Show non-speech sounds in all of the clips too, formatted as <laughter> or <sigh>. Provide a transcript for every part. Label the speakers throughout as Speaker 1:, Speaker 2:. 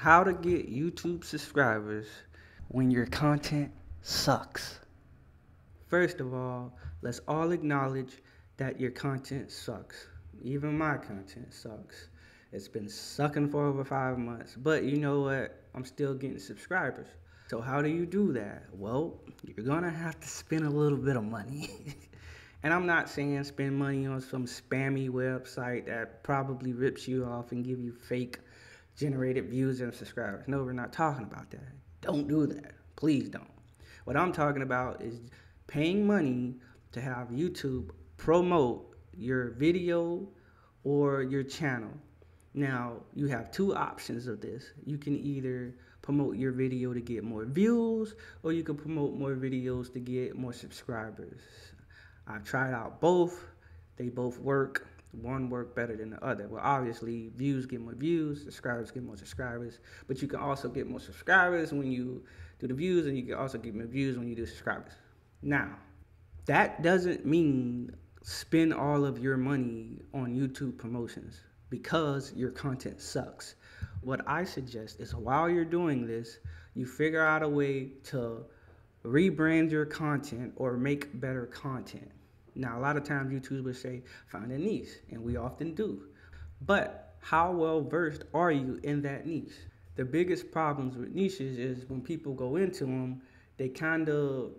Speaker 1: How to get YouTube subscribers when your content sucks. First of all, let's all acknowledge that your content sucks. Even my content sucks. It's been sucking for over five months, but you know what? I'm still getting subscribers. So, how do you do that? Well, you're gonna have to spend a little bit of money. <laughs> and I'm not saying spend money on some spammy website that probably rips you off and give you fake generated views and subscribers. No, we're not talking about that. Don't do that. Please don't. What I'm talking about is paying money to have YouTube promote your video or your channel. Now, you have two options of this. You can either promote your video to get more views or you can promote more videos to get more subscribers. I've tried out both. They both work one work better than the other. Well, obviously, views get more views, subscribers get more subscribers, but you can also get more subscribers when you do the views, and you can also get more views when you do subscribers. Now, that doesn't mean spend all of your money on YouTube promotions because your content sucks. What I suggest is while you're doing this, you figure out a way to rebrand your content or make better content. Now, a lot of times YouTubers say, find a niche, and we often do. But how well versed are you in that niche? The biggest problems with niches is when people go into them, they kind of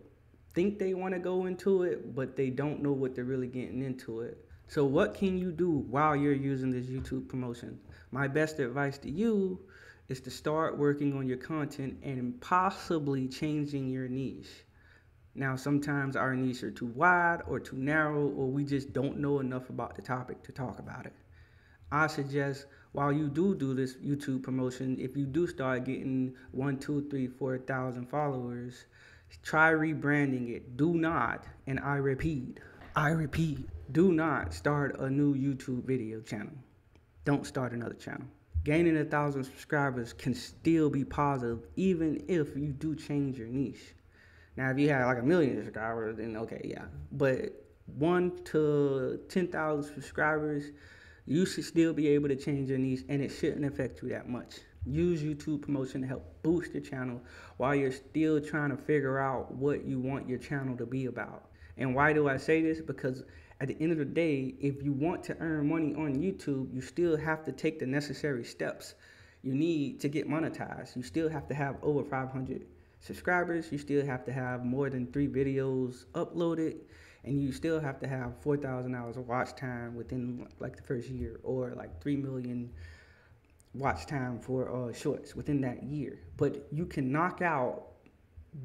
Speaker 1: think they want to go into it, but they don't know what they're really getting into it. So, what can you do while you're using this YouTube promotion? My best advice to you is to start working on your content and possibly changing your niche. Now, sometimes our niches are too wide or too narrow, or we just don't know enough about the topic to talk about it. I suggest while you do do this YouTube promotion, if you do start getting one, two, three, four thousand followers, try rebranding it. Do not, and I repeat, I repeat, do not start a new YouTube video channel. Don't start another channel. Gaining a thousand subscribers can still be positive even if you do change your niche. Now, if you had like a million subscribers, then okay, yeah. But one to 10,000 subscribers, you should still be able to change your niche and it shouldn't affect you that much. Use YouTube promotion to help boost your channel while you're still trying to figure out what you want your channel to be about. And why do I say this? Because at the end of the day, if you want to earn money on YouTube, you still have to take the necessary steps you need to get monetized. You still have to have over 500 subscribers, you still have to have more than three videos uploaded, and you still have to have 4,000 hours of watch time within like the first year, or like 3 million watch time for uh, shorts within that year. But you can knock out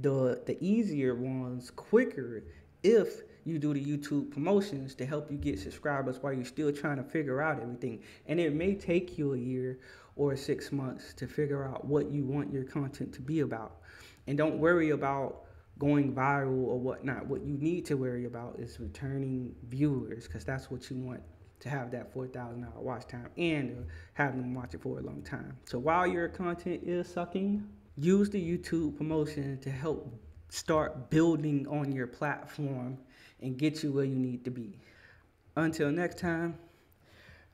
Speaker 1: the the easier ones quicker if you do the YouTube promotions to help you get subscribers while you're still trying to figure out everything. And it may take you a year or six months to figure out what you want your content to be about. And don't worry about going viral or whatnot. What you need to worry about is returning viewers because that's what you want to have that 4,000 hour watch time and have them watch it for a long time. So while your content is sucking, use the YouTube promotion to help start building on your platform and get you where you need to be. Until next time,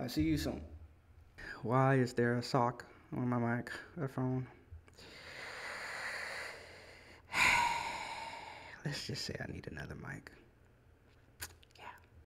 Speaker 1: I'll see you soon. Why is there a sock on my microphone? <sighs> Let's just say I need another mic.